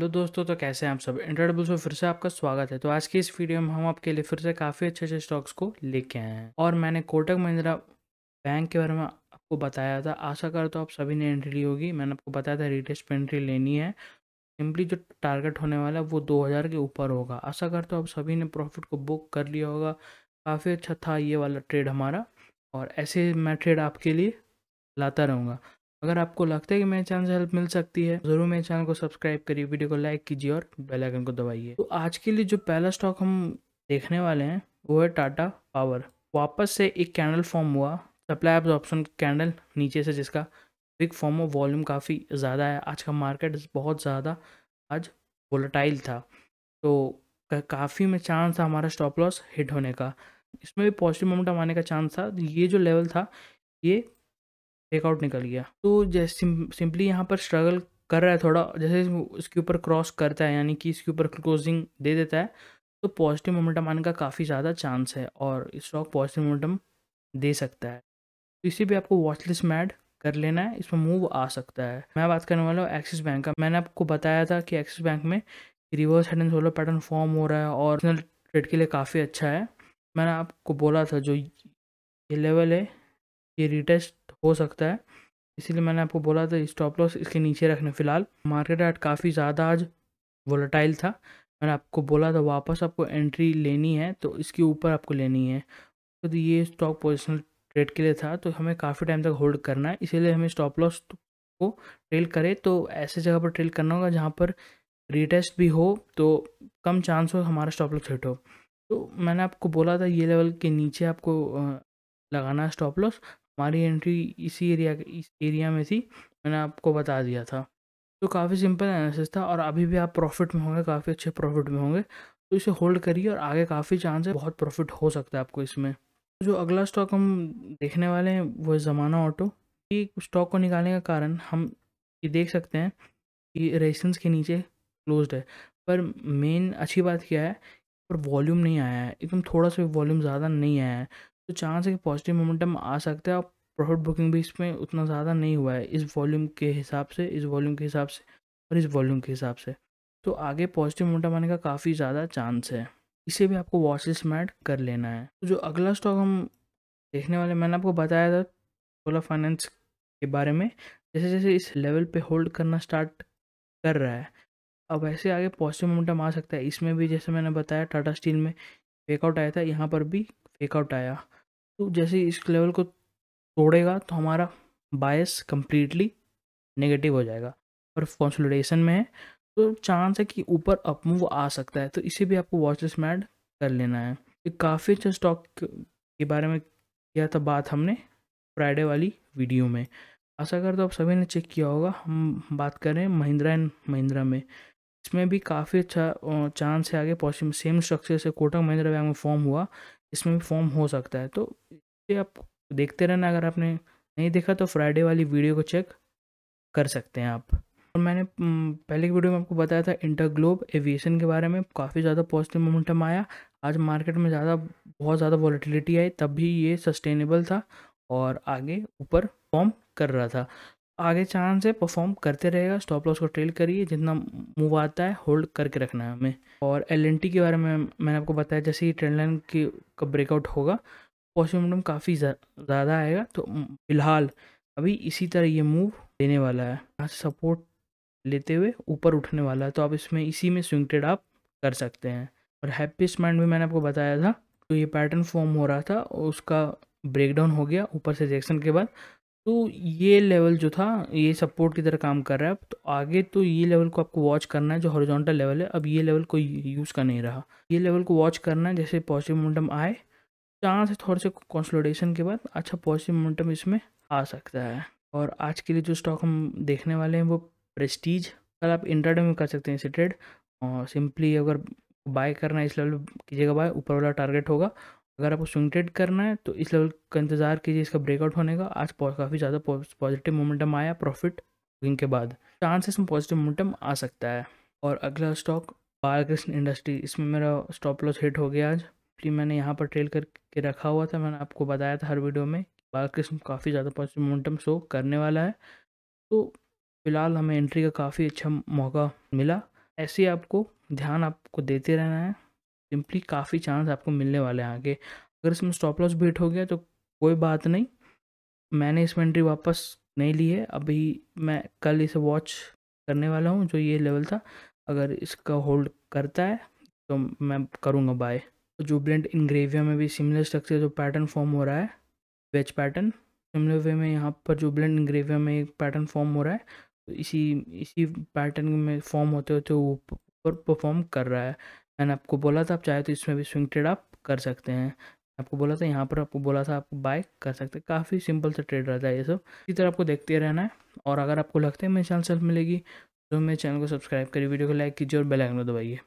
Hello दोस्तों तो कैसे हैं आप सब? इंटरडेबल्स में फिर से आपका स्वागत है। तो आज की इस वीडियो में हम आपके लिए फिर से काफ़ी अच्छे अच्छे स्टॉक्स को लेके आए हैं। और मैंने कोटक महिंद्रा बैंक के बारे में आपको बताया था। आशा कर तो आप सभी ने एंट्री ली होगी। मैंने आपको बताया था रिटेस्ट पे एंट्री लेनी है। सिंपली जो टारगेट होने वाला है, वो दो हज़ार के ऊपर होगा। आशा कर तो आप सभी ने प्रॉफिट को बुक कर लिया होगा। काफ़ी अच्छा था ये वाला ट्रेड हमारा। और ऐसे मैं ट्रेड आपके लिए लाता रहूँगा। अगर आपको लगता है कि मेरे चैनल से हेल्प मिल सकती है, ज़रूर मेरे चैनल को सब्सक्राइब करिए वीडियो को लाइक कीजिए और बेल आइकन को दबाइए। तो आज के लिए जो पहला स्टॉक हम देखने वाले हैं, वो है टाटा पावर वापस से एक कैंडल फॉर्म हुआ। सप्लाई ऑप्शन कैंडल नीचे से जिसका बिग फॉर्म ऑफ़ वॉल्यूम काफ़ी ज़्यादा है। आज का मार्केट बहुत ज़्यादा आज वोलेटाइल था। तो काफ़ी में चांस था हमारा स्टॉप लॉस हिट होने का। इसमें भी पॉजिटिव मोमेंटम आने का चांस था। ये जो लेवल था, ये टेकआउट निकल गया। तो जैसे सिंपली यहाँ पर स्ट्रगल कर रहा है थोड़ा, जैसे इसके ऊपर क्रॉस करता है, यानी कि इसके ऊपर क्लोजिंग दे देता है तो पॉजिटिव मोमेंटम आने का काफ़ी ज़्यादा चांस है और स्टॉक पॉजिटिव मोमेंटम दे सकता है। तो इसी भी आपको वॉच लिस्ट में कर लेना है, इसमें मूव आ सकता है। मैं बात करने वाला हूँ एक्सिस बैंक का। मैंने आपको बताया था कि एक्सिस बैंक में reverse head and shoulder pattern form हो रहा है और ट्रेड के लिए काफ़ी अच्छा है। मैंने आपको बोला था जो ये लेवल है, ये रिटेस्ट हो सकता है। इसीलिए मैंने आपको बोला था स्टॉप लॉस इसके नीचे रखने। फ़िलहाल मार्केट आज काफ़ी ज़्यादा आज वोलेटाइल था। मैंने आपको बोला था वापस आपको एंट्री लेनी है तो इसके ऊपर आपको लेनी है। तो ये स्टॉक पोजिशनल ट्रेड के लिए था तो हमें काफ़ी टाइम तक होल्ड करना है। इसीलिए हमें स्टॉप लॉस को ट्रेल करे तो ऐसे जगह पर ट्रेल करना होगा जहाँ पर रिटेस्ट भी हो तो कम चांस हो हमारा स्टॉप लॉस हिट हो। तो मैंने आपको बोला था ये लेवल के नीचे आपको लगाना है स्टॉप लॉस हमारी एंट्री इसी एरिया इस एरिया में थी, मैंने आपको बता दिया था। तो काफ़ी सिंपल एनालिसिस था और अभी भी आप प्रॉफिट में होंगे, काफ़ी अच्छे प्रॉफिट में होंगे तो इसे होल्ड करिए और आगे काफ़ी चांस है, बहुत प्रॉफिट हो सकता है आपको इसमें। जो अगला स्टॉक हम देखने वाले हैं, वो है ज़माना ऑटो ये स्टॉक को निकालने का कारण हम ये देख सकते हैं कि रेसेंस के नीचे क्लोज्ड है। पर मेन अच्छी बात क्या है, पर वॉल्यूम नहीं आया है, एकदम थोड़ा सा वॉल्यूम ज़्यादा नहीं आया है। तो चांस है कि पॉजिटिव मोमेंटम आ सकता है और प्रॉफिट बुकिंग भी इसमें उतना ज़्यादा नहीं हुआ है, इस वॉल्यूम के हिसाब से, इस वॉल्यूम के हिसाब से और इस वॉल्यूम के हिसाब से। तो आगे पॉजिटिव मोमेंटम आने का काफ़ी ज़्यादा चांस है। इसे भी आपको वॉच में ऐड कर लेना है। तो जो अगला स्टॉक हम देखने वाले, मैंने आपको बताया था सोलर फाइनेंस के बारे में जैसे जैसे इस लेवल पे होल्ड करना स्टार्ट कर रहा है, अब ऐसे आगे पॉजिटिव मोमेंटम आ सकता है। इसमें भी जैसे मैंने बताया, टाटा स्टील में फेकआउट आया था, यहाँ पर भी फेकआउट आया। तो जैसे इस लेवल को तोड़ेगा तो हमारा बायस कम्प्लीटली नेगेटिव हो जाएगा। और कंसोलिडेशन में है तो चांस है कि ऊपर अपमूव आ सकता है। तो इसे भी आपको वॉचलेस में ऐड कर लेना है। ये काफ़ी अच्छा स्टॉक के बारे में किया था बात हमने फ्राइडे वाली वीडियो में। आशा कर तो आप सभी ने चेक किया होगा। हम बात कर महिंद्रा एंड महिंद्रा में। इसमें भी काफ़ी अच्छा चांस है आगे पॉसिबल सेम स्ट्रक्चर से कोटक महिंद्रा बैंक में फॉर्म हुआ। इसमें भी फॉर्म हो सकता है। तो ये आप देखते रहना, अगर आपने नहीं देखा तो फ्राइडे वाली वीडियो को चेक कर सकते हैं आप। और मैंने पहले की वीडियो में आपको बताया था इंटर ग्लोब एविएशन के बारे में, काफ़ी ज़्यादा पॉजिटिव मोमेंटम आया। आज मार्केट में ज़्यादा, बहुत ज़्यादा वॉलीटिलिटी आई, तब भी ये सस्टेनेबल था और आगे ऊपर फॉर्म कर रहा था। आगे चांस है परफॉर्म करते रहेगा। स्टॉप लॉस को ट्रेल करिए, जितना मूव आता है होल्ड करके रखना है हमें। और एलएनटी के बारे में मैंने आपको बताया, जैसे ही ट्रेंड लाइन की का ब्रेकआउट होगा पॉजिटिव काफ़ी ज़्यादा आएगा। तो फ़िलहाल अभी इसी तरह ये मूव देने वाला है। यहाँ से सपोर्ट लेते हुए ऊपर उठने वाला है। तो आप इसमें, इसी में स्विंग ट्रेड आप कर सकते हैं। और हैप्पीस्ट माइंड भी मैंने आपको बताया था। तो ये पैटर्न फॉर्म हो रहा था उसका ब्रेकडाउन हो गया ऊपर से रिजेक्शन के बाद। तो ये लेवल जो था, ये सपोर्ट की तरह काम कर रहा है। अब तो आगे तो ये लेवल को आपको वॉच करना है, जो हॉरिजॉन्टल लेवल है, अब ये लेवल कोई यूज़ का नहीं रहा। ये लेवल को वॉच करना है, जैसे पॉजिटिव मोमेंटम आए, जहाँ से थोड़े से कंसोलिडेशन के बाद अच्छा पॉजिटिव मोमेंटम इसमें आ सकता है। और आज के लिए जो स्टॉक हम देखने वाले हैं, वो प्रेस्टीज कल आप इंटरडे में कर सकते हैं इसे ट्रेड और सिंपली अगर बाय करना है इस लेवल कीजिएगा बाय ऊपर वाला टारगेट होगा अगर आपको स्विंग ट्रेड करना है तो इस लेवल का इंतज़ार कीजिए इसका ब्रेकआउट होने का। आज काफ़ी ज़्यादा पॉजिटिव मोमेंटम आया प्रॉफिट बुकिंग के बाद। चांसेस में पॉजिटिव मोमेंटम आ सकता है। और अगला स्टॉक बालकृष्ण इंडस्ट्री इसमें मेरा स्टॉप लॉस हिट हो गया आज। प्ली मैंने यहाँ पर ट्रेल करके रखा हुआ था, मैंने आपको बताया था हर वीडियो में। बालकृष्ण काफ़ी ज़्यादा पॉजिटिव मोमेंटम शो करने वाला है। तो फ़िलहाल हमें एंट्री का काफ़ी अच्छा मौका मिला। ऐसे आपको ध्यान आपको देते रहना है। सिंपली काफ़ी चांस आपको मिलने वाले हैं आगे। अगर इसमें स्टॉप लॉस बीट हो गया तो कोई बात नहीं। मैंने इसमें एंट्री वापस नहीं ली है। अभी मैं कल इसे वॉच करने वाला हूँ, जो ये लेवल था। अगर इसका होल्ड करता है तो मैं करूँगा बाय जो ब्लेंड इनग्रेविया में भी सिमिलर स्ट्रक्चर जो पैटर्न फॉर्म हो रहा है वेज पैटर्न सिमिलर वे में यहाँ पर जो ब्लेंड इनग्रेविया में एक पैटर्न फॉर्म हो रहा है। तो इसी इसी पैटर्न में फॉर्म होते होते वो ऊपर परफॉर्म कर रहा है। मैंने आपको बोला था, आप चाहे तो इसमें भी स्विंग ट्रेड आप कर सकते हैं। आपको बोला था, यहाँ पर आपको बोला था, आप बाय कर सकते हैं। काफ़ी सिंपल सा ट्रेड रहता है ये सब। इसी तरह आपको देखते रहना है, और अगर आपको लगता है मेरे चैनल सेल्फ मिलेगी तो मेरे चैनल को सब्सक्राइब करिए वीडियो को लाइक कीजिए और बेल आइकन दबाइए।